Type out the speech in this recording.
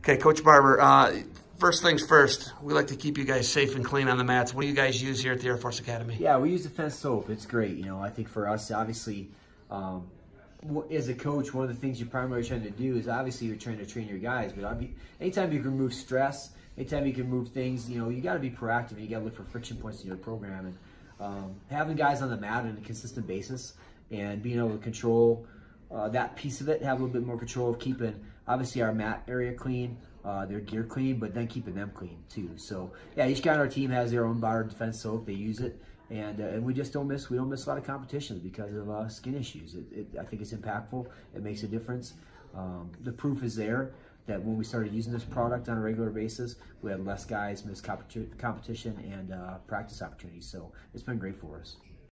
Okay, Coach Barber, uh, first things first, we like to keep you guys safe and clean on the mats. What do you guys use here at the Air Force Academy? Yeah, we use Defense soap. It's great. You know, I think for us, obviously, um, as a coach, one of the things you're primarily trying to do is obviously you're trying to train your guys, but anytime you can remove stress, anytime you can move things, you know, you got to be proactive and you got to look for friction points in your program. And um, having guys on the mat on a consistent basis and being able to control uh, that piece of it, have a little bit more control of keeping obviously our mat area clean, uh, their gear clean, but then keeping them clean too. So yeah, each guy on our team has their own bar defense soap. They use it, and uh, and we just don't miss we don't miss a lot of competitions because of uh, skin issues. It, it, I think it's impactful. It makes a difference. Um, the proof is there that when we started using this product on a regular basis, we had less guys miss competition and uh, practice opportunities. So it's been great for us.